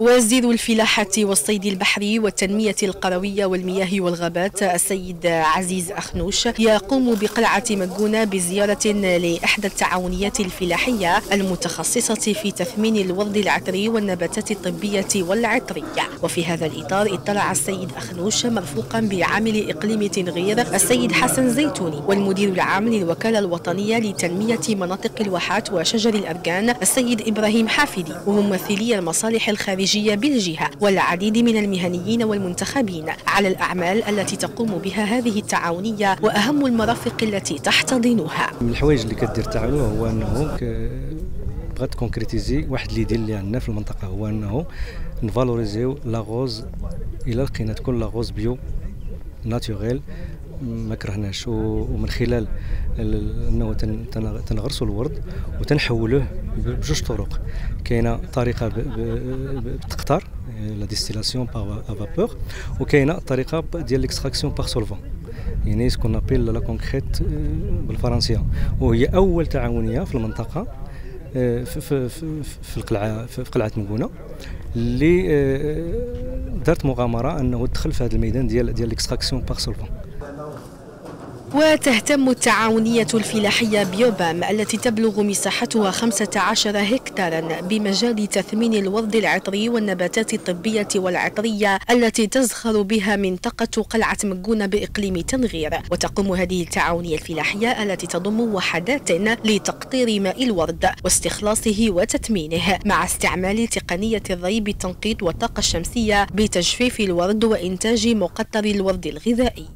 وزير الفلاحة والصيد البحري والتنمية القروية والمياه والغابات السيد عزيز أخنوش يقوم بقلعة مجونة بزيارة لإحدى التعاونيات الفلاحية المتخصصة في تثمين الورد العطري والنباتات الطبية والعطرية. وفي هذا الإطار اطلع السيد أخنوش مرفوقا بعامل إقليم تنغير السيد حسن زيتوني والمدير العام للوكالة الوطنية لتنمية مناطق الواحات وشجر الأرجان السيد إبراهيم حافدي وممثلي المصالح الخارجية بالجهة والعديد من المهنيين والمنتخبين على الأعمال التي تقوم بها هذه التعاونية وأهم المرافق التي تحتضنها. من الحوايج اللي كدير التعاون هو أنه بغات concrétiser واحد اللي يدير اللي عندنا في المنطقة هو أنه نفالوريزيو la rose إلا لقينا تكون la rose bio naturelle ما كرهناش. ومن خلال أنه تنغرسوا الورد وتنحولوه بجوج طرق. كاينة طريقة بالتقطار la distillation par vapeur وكاينة طريقة ديال l'extraction par solvant يعني ce qu'on appelle la concrète بالفرنسية. وهي أول تعاونية في المنطقة في في في, في القلعه في قلعة مكونه اللي دارت مغامرة أنه تدخل في هذا الميدان ديال ديال l'extraction par solvant وتهتم التعاونية الفلاحية بيوبام التي تبلغ مساحتها 15 هكتارا بمجال تثمين الورد العطري والنباتات الطبية والعطرية التي تزخر بها منطقة قلعة مكونة بإقليم تنغير. وتقوم هذه التعاونية الفلاحية التي تضم وحدات لتقطير ماء الورد واستخلاصه وتثمينه مع استعمال تقنية الري بالتنقيط والطاقة الشمسية بتجفيف الورد وإنتاج مقطر الورد الغذائي.